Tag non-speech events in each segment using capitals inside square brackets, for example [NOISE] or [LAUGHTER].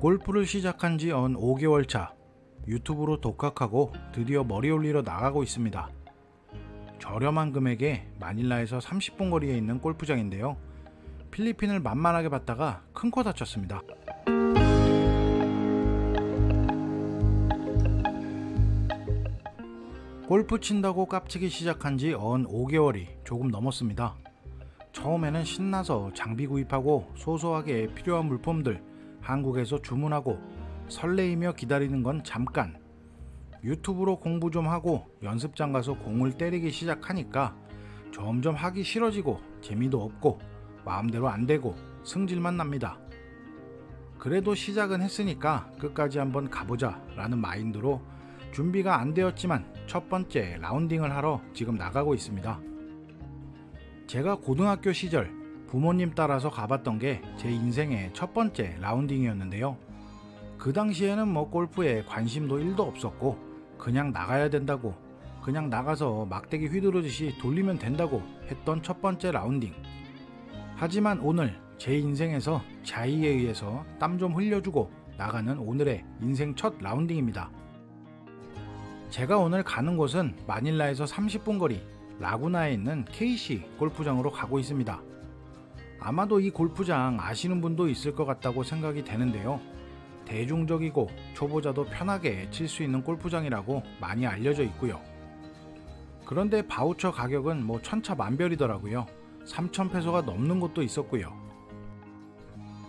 골프를 시작한 지 언 5개월 차. 유튜브로 독학하고 드디어 머리 올리러 나가고 있습니다. 저렴한 금액에 마닐라에서 30분 거리에 있는 골프장인데요. 필리핀을 만만하게 봤다가 큰 코 다쳤습니다. 골프 친다고 깝치기 시작한 지 언 5개월이 조금 넘었습니다. 처음에는 신나서 장비 구입하고 소소하게 필요한 물품들 한국에서 주문하고 설레이며 기다리는 건 잠깐. 유튜브로 공부 좀 하고 연습장 가서 공을 때리기 시작하니까 점점 하기 싫어지고 재미도 없고 마음대로 안 되고 승질만 납니다. 그래도 시작은 했으니까 끝까지 한번 가보자 라는 마인드로 준비가 안 되었지만 첫 번째 라운딩을 하러 지금 나가고 있습니다. 제가 고등학교 시절 부모님 따라서 가봤던 게 제 인생의 첫 번째 라운딩이었는데요. 그 당시에는 뭐 골프에 관심도 1도 없었고 그냥 나가야 된다고 그냥 나가서 막대기 휘두르듯이 돌리면 된다고 했던 첫 번째 라운딩. 하지만 오늘 제 인생에서 자의에 의해서 땀 좀 흘려주고 나가는 오늘의 인생 첫 라운딩입니다. 제가 오늘 가는 곳은 마닐라에서 30분 거리 라구나에 있는 KC 골프장으로 가고 있습니다. 아마도 이 골프장 아시는 분도 있을 것 같다고 생각이 되는데요. 대중적이고 초보자도 편하게 칠 수 있는 골프장이라고 많이 알려져 있고요. 그런데 바우처 가격은 뭐 천차만별이더라고요. 3,000페소가 넘는 곳도 있었고요.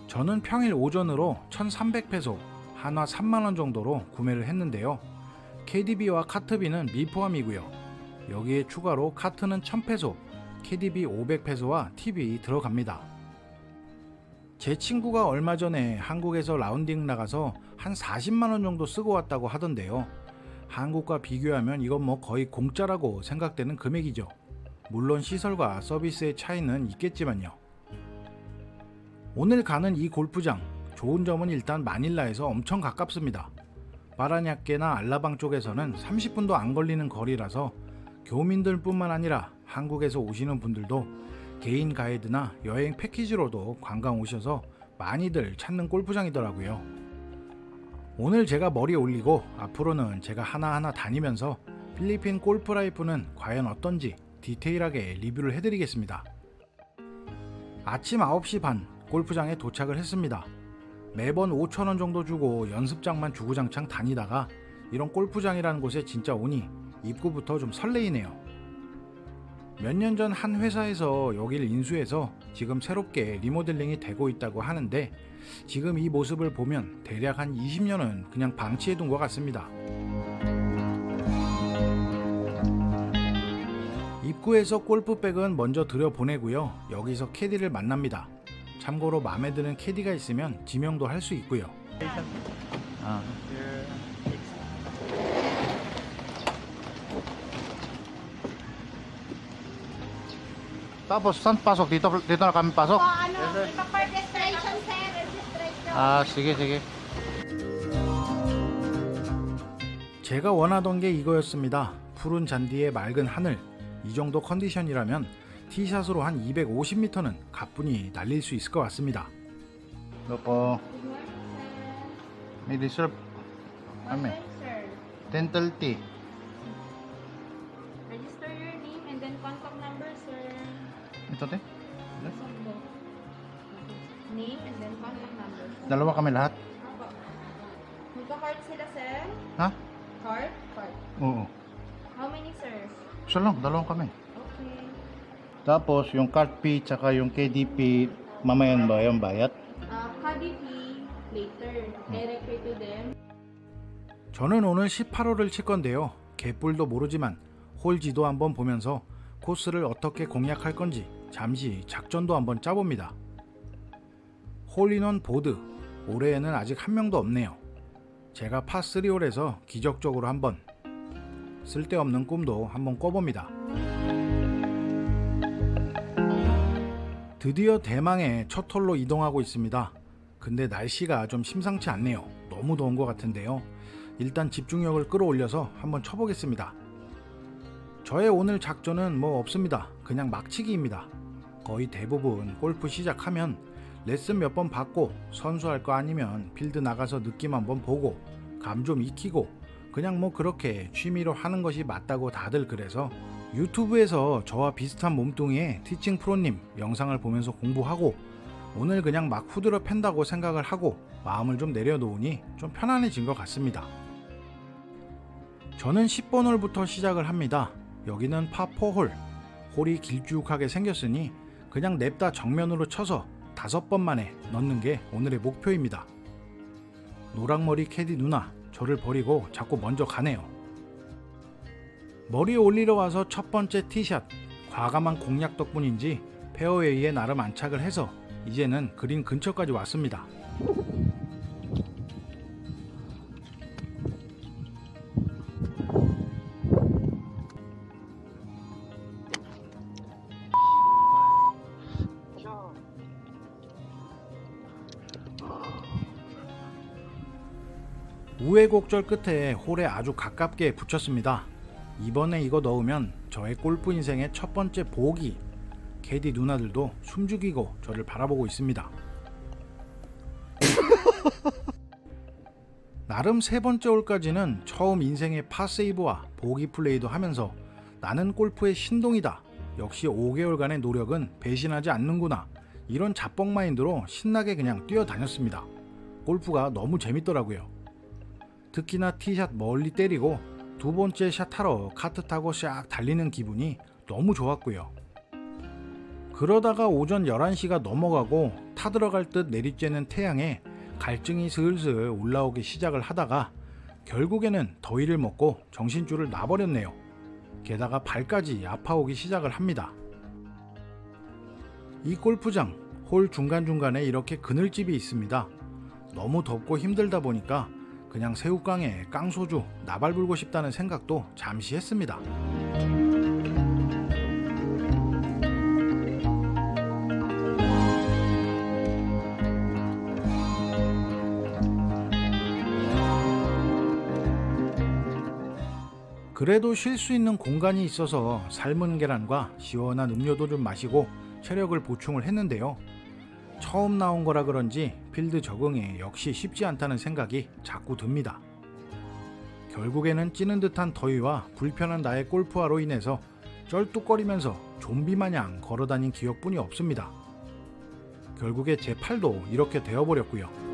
저는 평일 오전으로 1,300페소, 한화 3만원 정도로 구매를 했는데요. KDB와 카트비는 미포함이고요. 여기에 추가로 카트는 1000페소, KDB 500페소와 팁이 들어갑니다. 제 친구가 얼마 전에 한국에서 라운딩 나가서 한 40만원 정도 쓰고 왔다고 하던데요. 한국과 비교하면 이건 뭐 거의 공짜라고 생각되는 금액이죠. 물론 시설과 서비스의 차이는 있겠지만요. 오늘 가는 이 골프장, 좋은 점은 일단 마닐라에서 엄청 가깝습니다. 바라냐케나 알라방 쪽에서는 30분도 안 걸리는 거리라서 교민들 뿐만 아니라 한국에서 오시는 분들도 개인 가이드나 여행 패키지로도 관광 오셔서 많이들 찾는 골프장이더라고요. 오늘 제가 머리 올리고 앞으로는 제가 하나하나 다니면서 필리핀 골프 라이프는 과연 어떤지 디테일하게 리뷰를 해드리겠습니다. 아침 9시 반 골프장에 도착을 했습니다. 매번 5천원 정도 주고 연습장만 주구장창 다니다가 이런 골프장이라는 곳에 진짜 오니 입구부터 좀 설레이네요. 몇 년 전 한 회사에서 여기를 인수해서 지금 새롭게 리모델링이 되고 있다고 하는데 지금 이 모습을 보면 대략 한 20년은 그냥 방치해 둔 것 같습니다. 입구에서 골프백은 먼저 들여보내고요. 여기서 캐디를 만납니다. 참고로 마음에 드는 캐디가 있으면 지명도 할 수 있고요. 아. Tapos saan pasok? Dito, dito na kami pasok? O ano, ipa-registration sir, registration. 아, sige, sige. 제가 원하던 게 이거였습니다. 푸른 잔디에 맑은 하늘. 이 정도 컨디션이라면 티샷으로 한 250m는 가뿐히 날릴 수 있을 것 같습니다. Opo. May reserve. Kami. sir. 1030. Ito te? Name and then contact number. Dalawa kami lahat. Apo. Magka-card sila, sir? Ha? Card? Card. Oo. How many, sir? Isa lang, dalawang kami. Okay. Tapos yung card fee tsaka yung KDP mamayan ba yung bayat? Uh, KDP later. Direct pay to them. 저는 오늘 18호를 칠 건데요. 개뿔도 모르지만 홀지도 한번 보면서 코스를 어떻게 공략할 건지 잠시 작전도 한번 짜봅니다. 홀인원 보드 올해에는 아직 한 명도 없네요. 제가 파3홀에서 기적적으로 한번 쓸데없는 꿈도 한번 꿔봅니다. 드디어 대망의 첫 홀로 이동하고 있습니다. 근데 날씨가 좀 심상치 않네요. 너무 더운 것 같은데요. 일단 집중력을 끌어올려서 한번 쳐보겠습니다. 저의 오늘 작전은 뭐 없습니다. 그냥 막치기입니다. 거의 대부분 골프 시작하면 레슨 몇 번 받고 선수할 거 아니면 필드 나가서 느낌 한번 보고 감 좀 익히고 그냥 뭐 그렇게 취미로 하는 것이 맞다고 다들 그래서 유튜브에서 저와 비슷한 몸뚱이의 티칭 프로님 영상을 보면서 공부하고 오늘 그냥 막 후드려 팬다고 생각을 하고 마음을 좀 내려놓으니 좀 편안해진 것 같습니다. 저는 10번 홀부터 시작을 합니다. 여기는 파4홀. 홀이 길쭉하게 생겼으니 그냥 냅다 정면으로 쳐서 다섯 번 만에 넣는 게 오늘의 목표입니다. 노랑머리 캐디 누나 저를 버리고 자꾸 먼저 가네요. 머리 올리러 와서 첫 번째 티샷 과감한 공략 덕분인지 페어웨이에 나름 안착을 해서 이제는 그린 근처까지 왔습니다. 우회곡절 끝에 홀에 아주 가깝게 붙였습니다. 이번에 이거 넣으면 저의 골프 인생의 첫 번째 보기. 캐디 누나들도 숨죽이고 저를 바라보고 있습니다. [LAUGHS] 나름 세 번째 홀까지는 처음 인생의 파세이브와 보기 플레이도 하면서 나는 골프의 신동이다. 역시 5개월간의 노력은 배신하지 않는구나. 이런 자뻑 마인드로 신나게 그냥 뛰어다녔습니다. 골프가 너무 재밌더라고요. 특히나 티샷 멀리 때리고 두 번째 샷 하러 카트 타고 샥 달리는 기분이 너무 좋았고요. 그러다가 오전 11시가 넘어가고 타들어갈 듯 내리쬐는 태양에 갈증이 슬슬 올라오기 시작을 하다가 결국에는 더위를 먹고 정신줄을 놔버렸네요. 게다가 발까지 아파오기 시작을 합니다. 이 골프장 홀 중간중간에 이렇게 그늘집이 있습니다. 너무 덥고 힘들다 보니까 그냥 새우깡에 깡소주 나발 불고 싶다는 생각도 잠시 했습니다. 그래도 쉴 수 있는 공간이 있어서 삶은 계란과 시원한 음료도 좀 마시고 체력을 보충을 했는데요. 처음 나온 거라 그런지 필드 적응이 역시 쉽지 않다는 생각이 자꾸 듭니다. 결국에는 찌는 듯한 더위와 불편한 나의 골프화로 인해서 쩔뚝거리면서 좀비 마냥 걸어다닌 기억뿐이 없습니다. 결국에 제 팔도 이렇게 되어버렸고요.